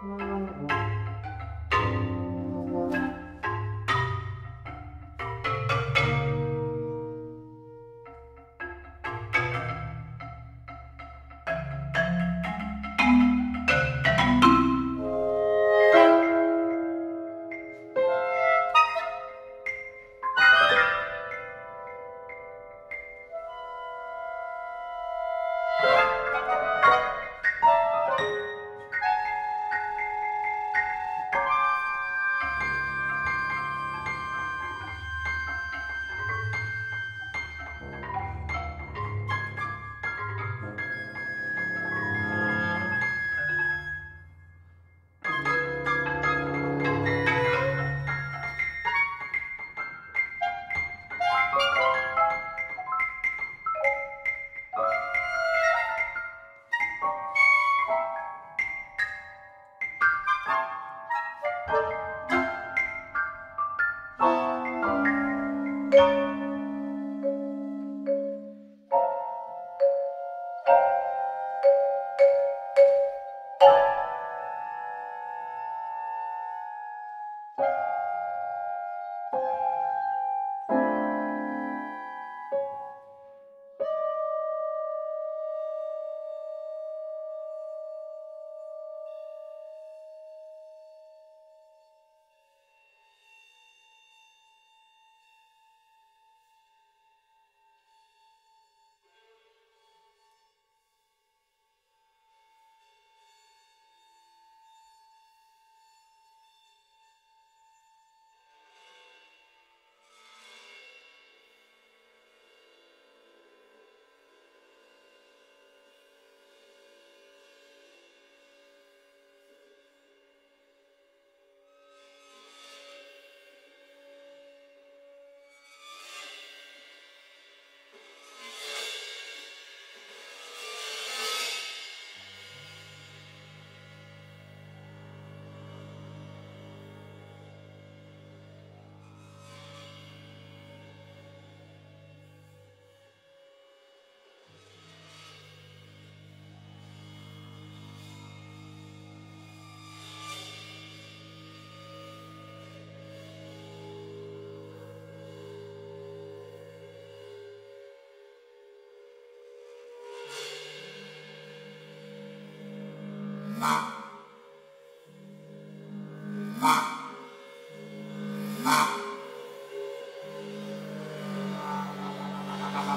Música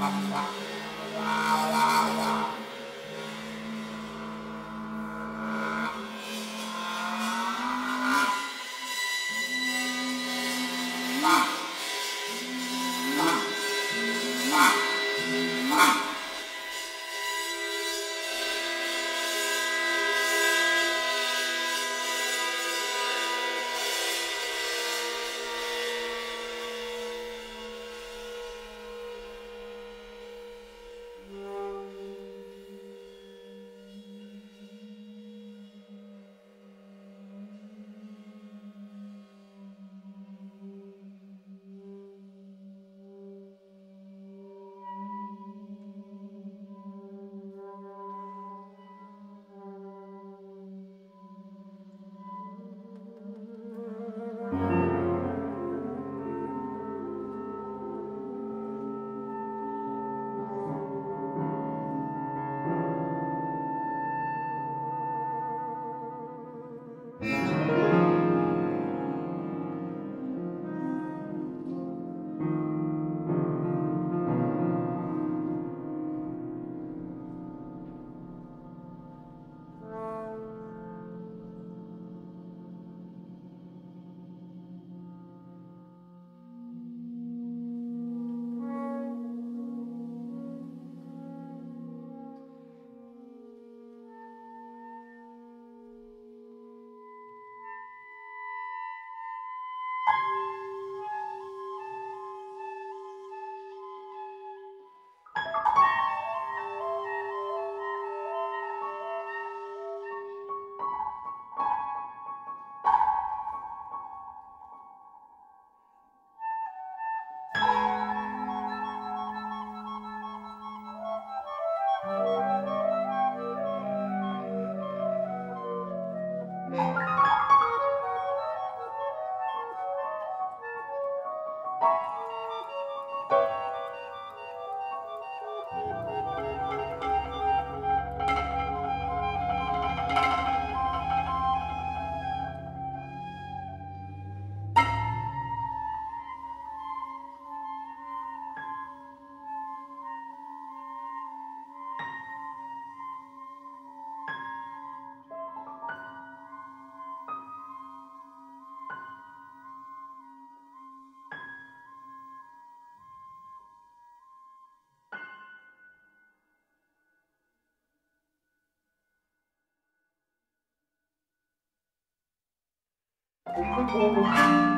バイバイ。 오.